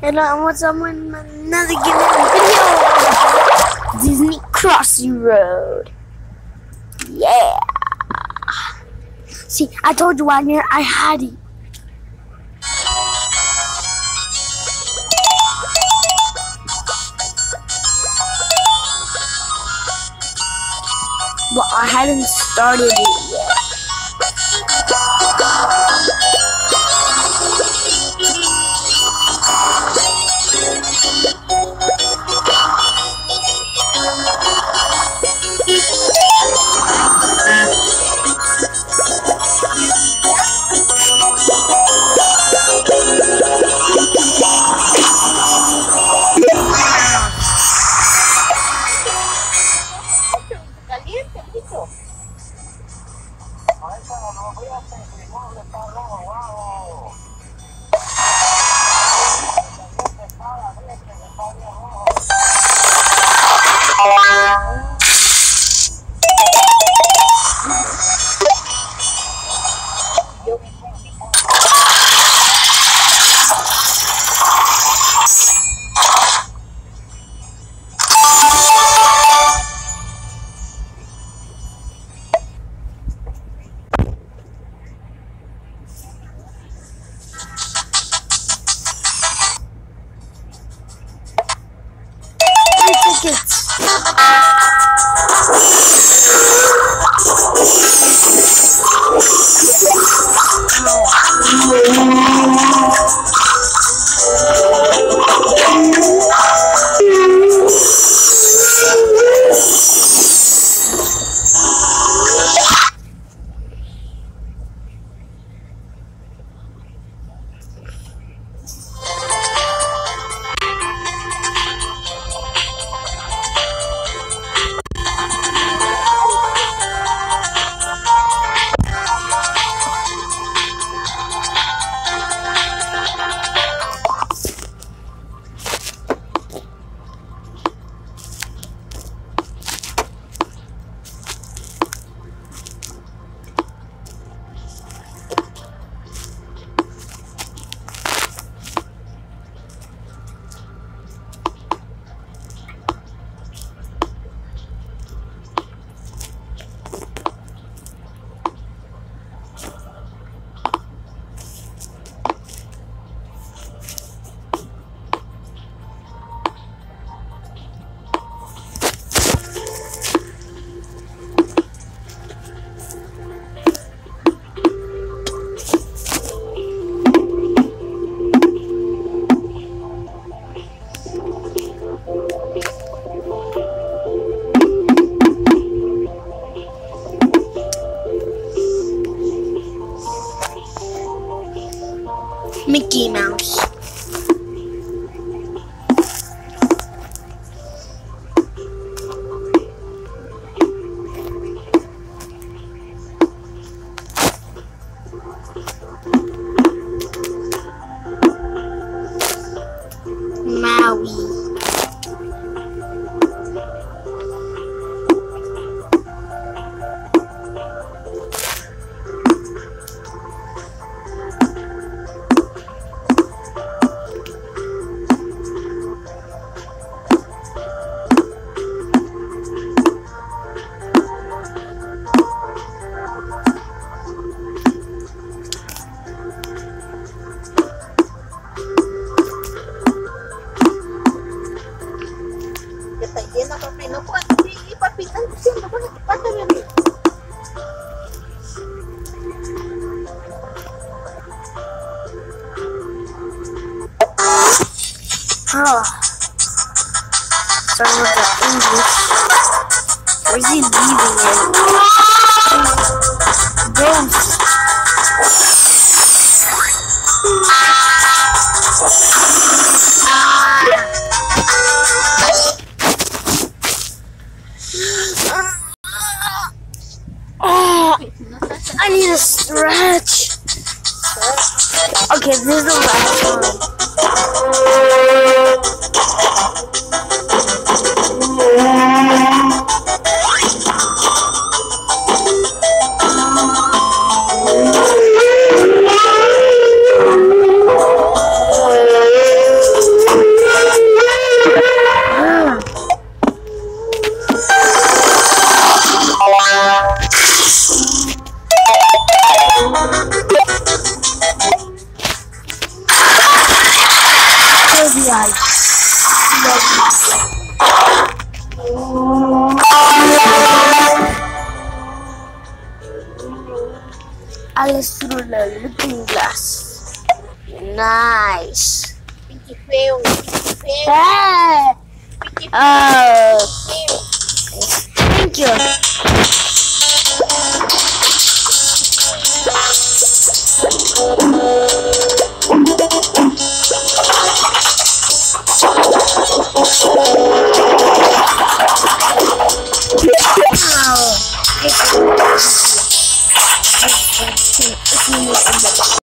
Hello, what's up with another gaming video? Disney Crossy Road. Yeah. See, I told you Wagner, I had it. But I hadn't started it yet. no, fíjate, si no le. Tickets. Mickey Mouse. Sorry with the English. Where's he leaving it? Ghost. Oh, I need a stretch. Okay, this is the last one. viagem. Alice through the looking glass. Nice. Oh. Thank you. Thank you. Yes.